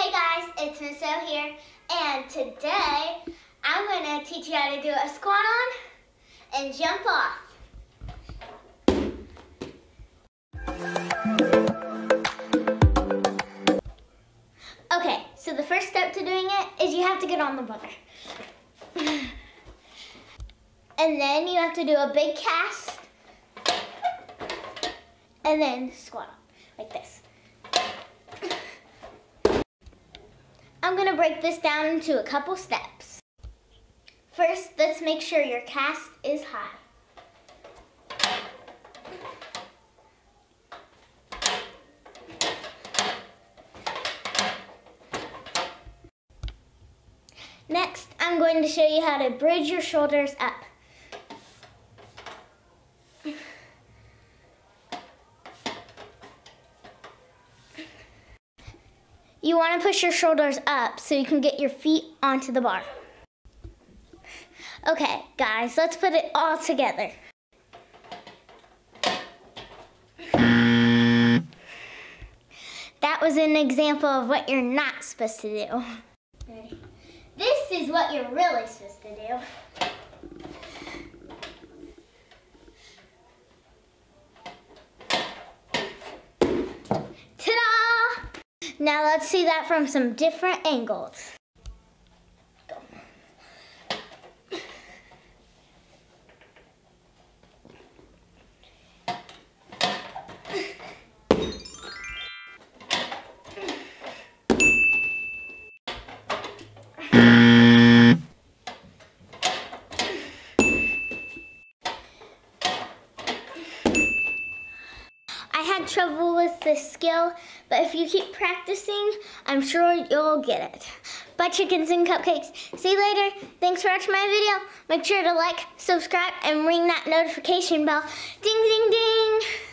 Hey guys, it's Miss O here, and today I'm going to teach you how to do a squat on and jump off. Okay, so the first step to doing it is you have to get on the bar. And then you have to do a big cast and then squat up like this. I'm gonna break this down into a couple steps. First, let's make sure your cast is high. Next, I'm going to show you how to bridge your shoulders up. You want to push your shoulders up so you can get your feet onto the bar. Okay, guys, let's put it all together. That was an example of what you're not supposed to do. This is what you're really supposed to do. Now let's see that from some different angles. Had trouble with this skill, but if you keep practicing, I'm sure you'll get it. Bye chickens and cupcakes. See you later. Thanks for watching my video. Make sure to like, subscribe, and ring that notification bell. Ding, ding, ding.